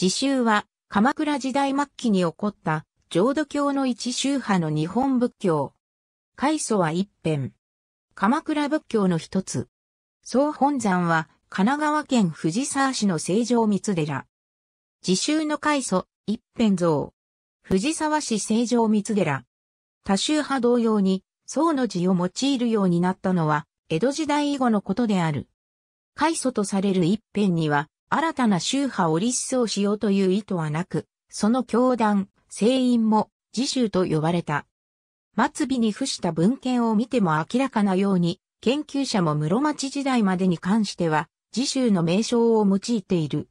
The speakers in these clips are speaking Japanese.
自習は鎌倉時代末期に起こった浄土教の一宗派の日本仏教。開祖は一辺。鎌倉仏教の一つ。総本山は神奈川県藤沢市の成城三寺。自習の開祖、一辺像。藤沢市成城三寺。多宗派同様に、宋の字を用いるようになったのは、江戸時代以後のことである。開祖とされる一辺には、新たな宗派を立想しようという意図はなく、その教団、聖院も自宗と呼ばれた。末尾に付した文献を見ても明らかなように、研究者も室町時代までに関しては、自宗の名称を用いている。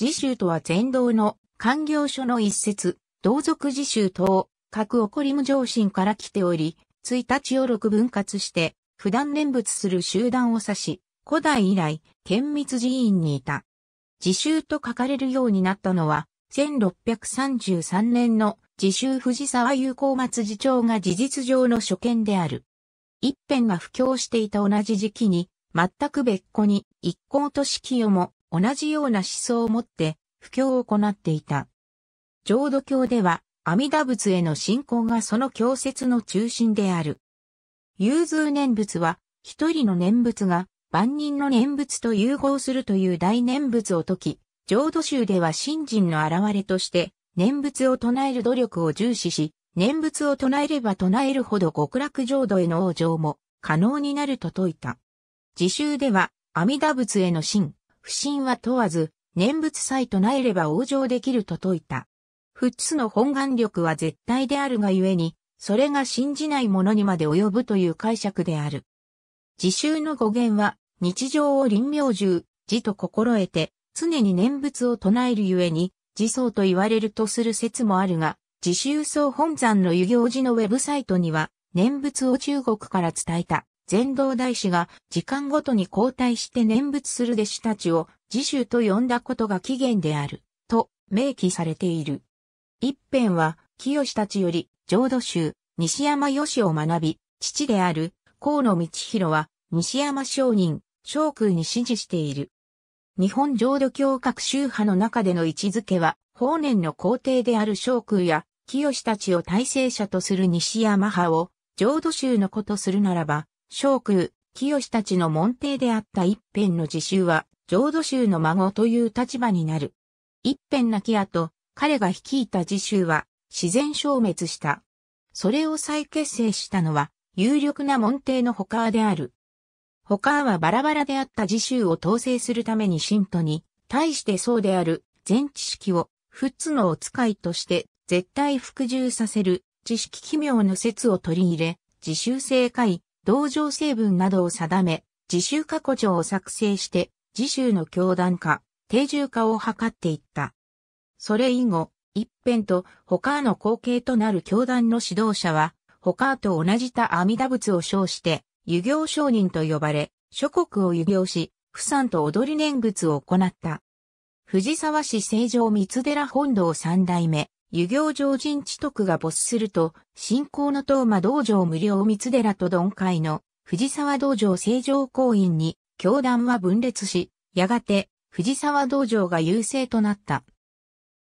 自宗とは前道の官業書の一節、同族自宗等、各起こり無常心から来ており、1日を六分割して、普段念仏する集団を指し、古代以来、県密寺院にいた。自習と書かれるようになったのは、1633年の自習藤沢友好松次長が事実上の所見である。一辺が布教していた同じ時期に、全く別個に一行と式世も同じような思想を持って布教を行っていた。浄土教では阿弥陀仏への信仰がその教説の中心である。融通念仏は一人の念仏が万人の念仏と融合するという大念仏を説き、浄土宗では信心の現れとして、念仏を唱える努力を重視し、念仏を唱えれば唱えるほど極楽浄土への往生も可能になると説いた。自宗では、阿弥陀仏への信、不信は問わず、念仏さえ唱えれば往生できると説いた。仏つの本願力は絶対であるがゆえに、それが信じない者にまで及ぶという解釈である。自宗の語源は、日常を臨妙獣、字と心得て、常に念仏を唱えるゆえに、自相と言われるとする説もあるが、自宗僧本山の遊行寺のウェブサイトには、念仏を中国から伝えた、禅道大師が時間ごとに交代して念仏する弟子たちを自宗と呼んだことが起源である、と明記されている。一辺は、清志たちより、浄土宗、西山義を学び、父である、河野道弘は、西山商人、昇空に支持している。日本浄土教各宗派の中での位置づけは、法然の皇帝である昇空や、清たちを体制者とする西山派を、浄土宗のことするならば、昇空、清たちの門弟であった一辺の自宗は、浄土宗の孫という立場になる。一辺亡き後、彼が率いた自宗は、自然消滅した。それを再結成したのは、有力な門弟の他である。他はバラバラであった自習を統制するために信徒に、対してそうである全知識を、不つのお使いとして絶対服従させる知識奇妙の説を取り入れ、自習正解、同情成分などを定め、自習過去帳を作成して、自習の教団化、定住化を図っていった。それ以後、一辺と他の後継となる教団の指導者は、他と同じた阿弥陀仏を称して、遊行商人と呼ばれ、諸国を遊行し、不産と踊り念仏を行った。藤沢市成城三寺本堂三代目、遊行上人知徳が没すると、信仰の東馬道場無料三寺と鈍会の藤沢道場成城公院に、教団は分裂し、やがて藤沢道場が優勢となった。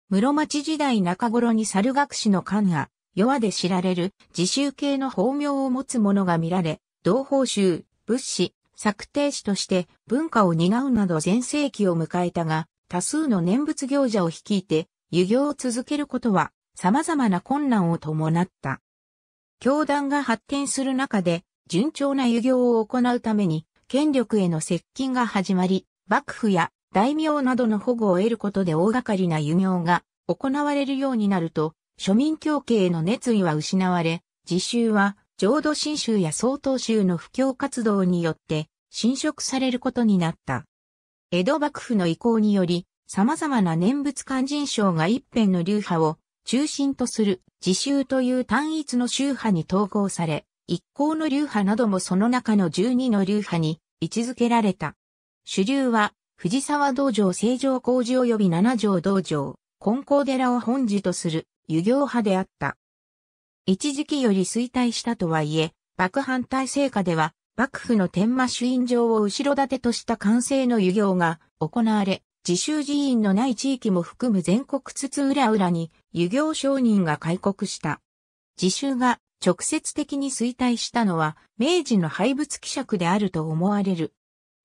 室町時代中頃に猿学士の官が、世で知られる自習系の法名を持つ者が見られ、同胞宗、仏師、策定師として文化を担うなど全盛期を迎えたが、多数の念仏行者を率いて、遊行を続けることは様々な困難を伴った。教団が発展する中で、順調な遊行を行うために、権力への接近が始まり、幕府や大名などの保護を得ることで大掛かりな遊行が行われるようになると、庶民教系への熱意は失われ、自習は浄土真宗や曹洞宗の布教活動によって侵食されることになった。江戸幕府の意向により、様々な念仏勧進省が一辺の流派を中心とする自宗という単一の宗派に統合され、一行の流派などもその中の十二の流派に位置づけられた。主流は藤沢道場成城工事及び七条道場、金光寺を本寺とする遊行派であった。一時期より衰退したとはいえ、幕反体制下では、幕府の天満主院場を後ろ盾とした完成の遊行が行われ、自習寺院のない地域も含む全国津々浦々に遊行商人が開国した。自習が直接的に衰退したのは明治の廃仏希釈であると思われる。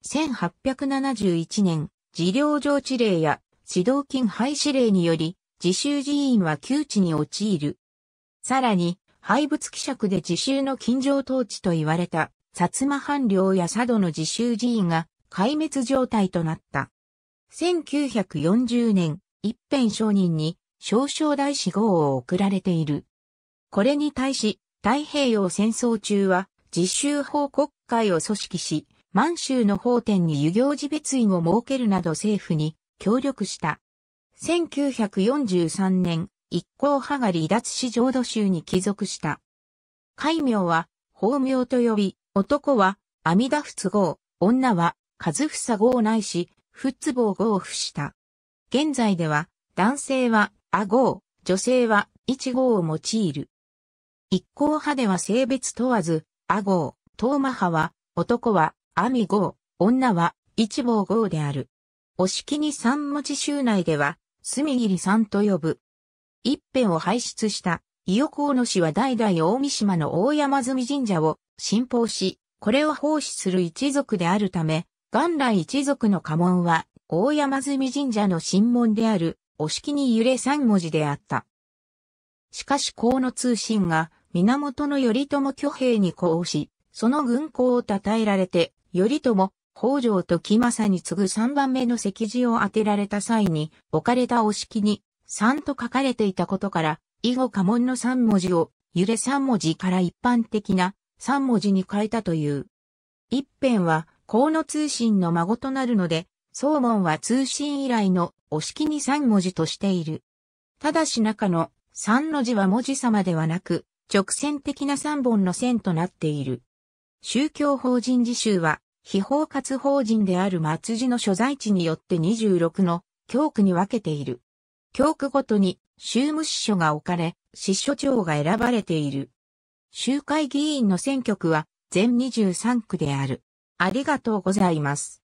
1871年、治療上治令や指導金廃止令により自習寺院は窮地に陥る。さらに、廃仏希釈で自習の近所統治と言われた、薩摩藩領や佐渡の自習寺院が壊滅状態となった。1940年、一辺商人に少々大志号を送られている。これに対し、太平洋戦争中は自習法国会を組織し、満州の法典に遊行寺別院を設けるなど政府に協力した。1943年、一行はが離脱し浄土宗に帰属した。戒名は、法名と呼び、男は、阿弥陀仏号、女は、和房号ないし、仏坊号不した。現在では、男性は、阿号、女性は、一号を用いる。一行派では性別問わず、阿号、東馬派は、男は、阿弥号、女は、一号号である。お式に三文字州内では、隅切さんと呼ぶ。一辺を輩出した伊予河野氏は代々大三島の大山積神社を信奉し、これを奉仕する一族であるため、元来一族の家紋は大山積神社の神門であるお式に揺れ三文字であった。しかし河野通信が源頼朝挙兵に降し、その軍功を称えられて、頼朝、北条と木政に次ぐ三番目の席次を当てられた際に置かれたお式に三と書かれていたことから、以後家紋の三文字を揺れ三文字から一般的な三文字に変えたという。一辺は河野通信の孫となるので、総門は通信以来のお式に三文字としている。ただし中の三の字は文字様ではなく、直線的な三本の線となっている。宗教法人自習は非包括法人である松寺の所在地によって26の教区に分けている。教区ごとに州務支所が置かれ、支所長が選ばれている。集会議員の選挙区は全23区である。ありがとうございます。